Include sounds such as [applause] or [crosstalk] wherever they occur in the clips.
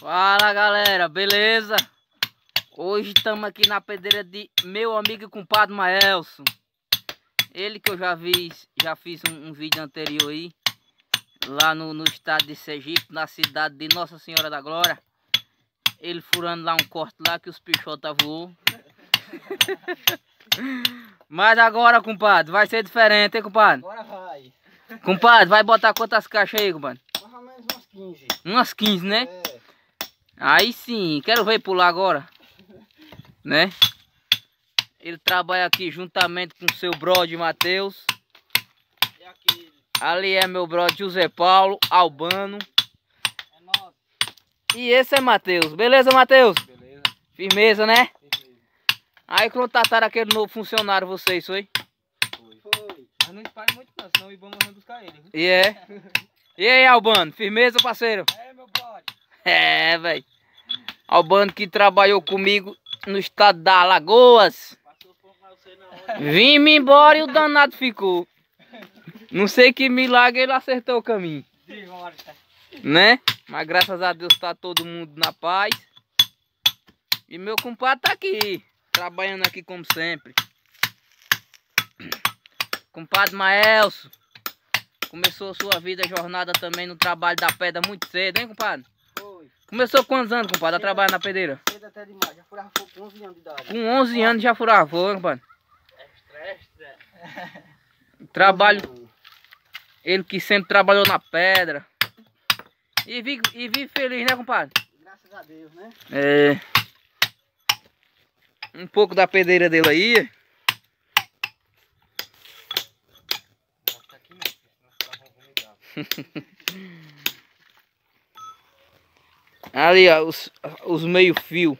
Fala galera, beleza? Hoje estamos aqui na pedreira de meu amigo e compadre Maelson. Ele que eu já fiz, já fiz um, um vídeo anterior aí. Lá no, no estado de Sergipe, na cidade de Nossa Senhora da Glória. Ele furando lá um corte lá que os pichotas voou. [laughs] Mas agora, compadre, vai ser diferente, hein, compadre? Agora vai. Compadre, vai botar quantas caixas aí, compadre? Mais ou menos umas 15. Umas 15, né? É. Aí sim, quero ver pular agora. Né? Ele trabalha aqui juntamente com seu brother Matheus. E. Ali é meu brother José Paulo, Albano. É nosso. E esse é Matheus. Beleza, Matheus? Beleza. Firmeza, né? Beleza. Aí contrataram aquele novo funcionário vocês, foi? Foi. Foi. Mas não espalhe muito não, senão o Ibama vai buscar ele. E é. [laughs] E aí, Albano? Firmeza, parceiro? É. É, velho. Albano que trabalhou comigo no estado da Alagoas. Vim-me embora e o danado ficou. Não sei que milagre ele acertou o caminho, né? Mas graças a Deus tá todo mundo na paz. E meu compadre tá aqui, trabalhando aqui como sempre. Compadre Maelso, começou sua vida, jornada também no trabalho da pedra muito cedo, hein, compadre? Começou quantos anos, compadre, a trabalhar na pedreira? Até demais. Já furava fogo com 11 anos de idade. Com 11 anos já furava fogo, compadre. Extra, [laughs] extra. Trabalho, ele que sempre trabalhou na pedra. E vive, e vive feliz, né, compadre? Graças a Deus, né? É. Um pouco da pedreira dele aí. Mostra aqui não, senão [laughs] os caras vão vomitar. Ali, ó, os, os meio fio.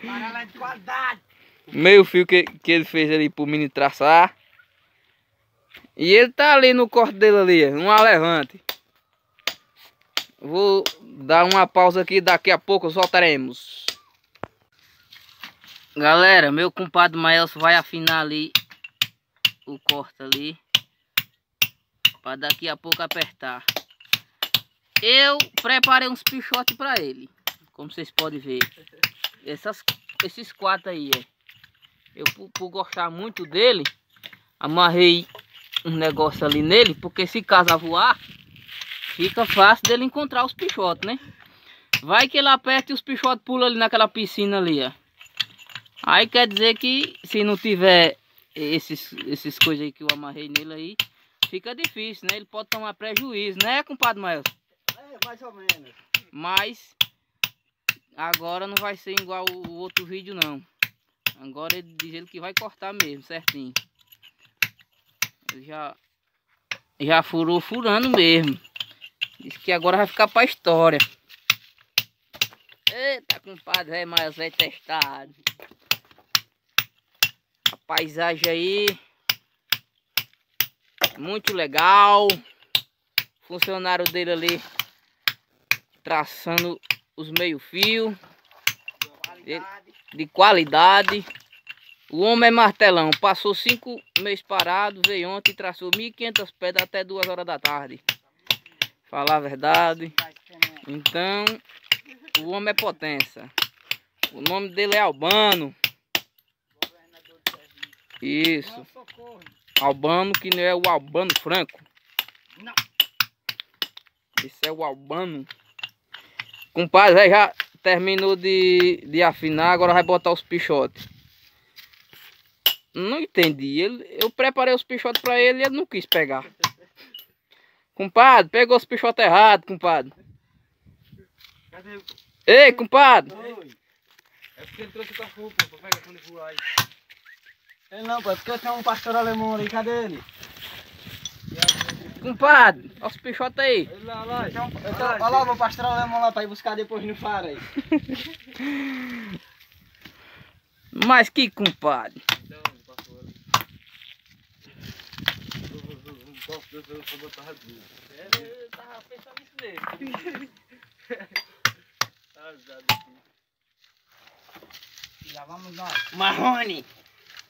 Para lá de qualidade. Meio fio que, que ele fez ali pro mini traçar. E ele tá ali no corte dele ali, um alevante. Vou dar uma pausa aqui, daqui a pouco voltaremos. Galera, meu compadre Maelso vai afinar ali o corte ali. Pra daqui a pouco apertar. Eu preparei uns pichotes pra ele. Como vocês podem ver. Essas, esses quatro aí, é. Eu, por, por gostar muito dele, amarrei um negócio ali nele, porque se casa voar, fica fácil dele encontrar os pichotes, né? Vai que ele aperta e os pichotes pulam ali naquela piscina ali, ó. Aí quer dizer que se não tiver esses, esses coisas aí que eu amarrei nele aí, fica difícil, né? Ele pode tomar prejuízo, né, compadre Mael? É, mais ou menos. Mas agora não vai ser igual o outro vídeo não. Agora ele diz ele que vai cortar mesmo, certinho. Ele já já furou furando mesmo. Diz que agora vai ficar pra história. Eita, compadre, é mais é testado. A paisagem aí muito legal. Funcionário dele ali traçando os meio fio Qualidade. de qualidade. O homem é martelão. Passou cinco meses parado, veio ontem e traçou 1.500 pedras até duas horas da tarde. Falar a verdade. Então, o homem é potência. O nome dele é Albano. de. Isso. Albano que não é o Albano Franco. Não. Esse é o Albano. Compadre, já terminou de, de afinar, agora vai botar os pichotes. Não entendi. Ele, eu preparei os pichotes pra ele e ele não quis pegar. Compadre, pegou os pichotes errados, compadre. Cadê o... Ei, compadre. Oi. É porque ele trouxe o cachorro, pô, pra pegar quando ele voar aí. Ele não, pô, é porque eu tenho um pastor alemão ali, cadê ele? Compadre, olha os pichotes aí. Ele lá. Eu eu olha lá o meu pastor alemão lá pra ir buscar depois no faro aí. [laughs] Mas que compadre. Não, ele passou ali. Ele tava pensando nisso mesmo. E lá vamos nós. Marrone!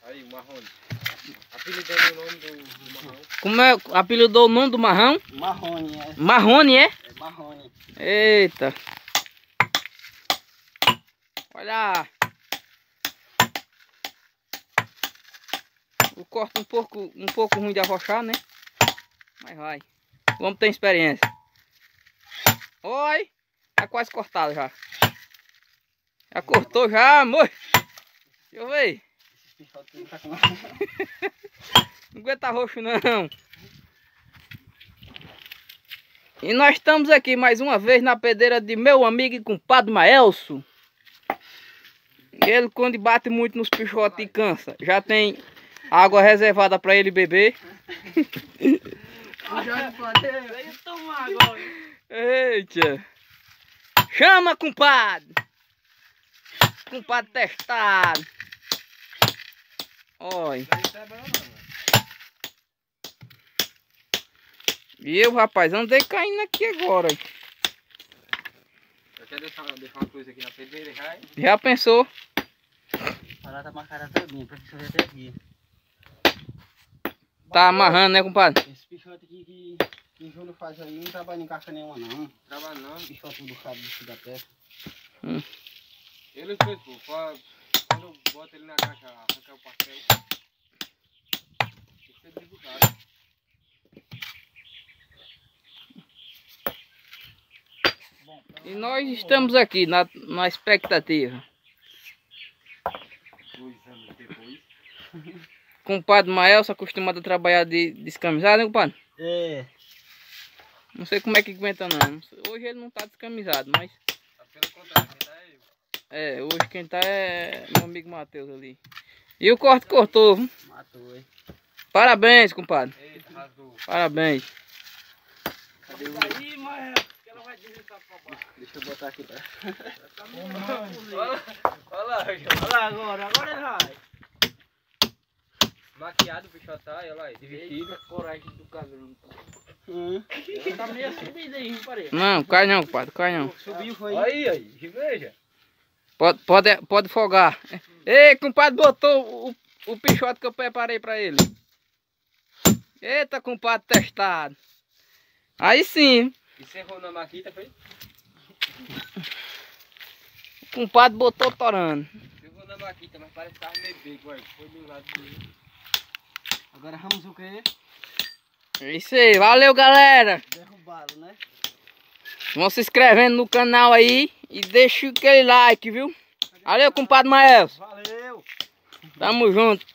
Aí, Marrone. Apelidando o nome do, do marrão. Como é? Apelidou o nome do marrão? Marrone, é. Marrone, é? É Marrone. Eita. Olha. O corte um pouco, um pouco ruim de arrochar, né? Mas vai. Homem tem experiência. Oi. Tá quase cortado já. Já cortou já, amor. Deixa eu ver. Não aguenta roxo não. E nós estamos aqui mais uma vez na pedreira de meu amigo e compadre Maelso. Ele quando bate muito nos pichotes cansa. Já tem água reservada para ele beber. [laughs] Eita. Chama, compadre. Compadre testado. Olha. E eu, rapaz, andei caindo aqui agora. Eu quero deixar, deixar uma coisa aqui na pedreira já. Já pensou? Ela tá marcada todinha, pra que você até aqui. Tá amarrando, né, compadre? Esse pichote aqui que, que o Júlio faz aí não trabalha em caixa nenhuma não. Trabalha não. Pichote do cabo do da terra. Hum. Ele fez, pô, pra- quando eu boto ele na caixa, arrancar o pastel. Tem que ser desbotado. E nós estamos aqui na, na expectativa. Dois anos depois. Compadre Maelso acostumado a trabalhar de descamisado, né, compadre? É. Não sei como é que aguenta não. Hoje ele não tá descamisado, mas Tá pelo contrário, é é, hoje quem tá é meu amigo Matheus ali. E o corte cortou, viu? Matou, hein? Parabéns, compadre. Eita, rasgou. Parabéns. Cadê o... Aí, que ela vai deslizar pra baixo. Deixa eu botar aqui, tá? Olha, Olha lá, olha lá agora, agora ele vai. Maquiado o bicho tá, olha lá, de vestido. coragem do cabelo. Hum. Tá meio subido aí, parede. Não, cai não, compadre, cai não. Subiu, foi. Aí, aí, veja. Pode, pode, pode folgar. Ei, compadre, botou o, o pichote que eu preparei pra ele. Eita, compadre testado. Aí sim, Encerrou na maquita, foi? o compadre botou torando. Encerrou na maquita, mas parece que tava meio bego, aí. Foi do lado dele. Agora vamos o quê? É isso aí, valeu galera. Derrubado, né? Vão se inscrevendo no canal aí e deixa aquele like, viu? Valeu, compadre Maelso. Valeu! Tamo junto.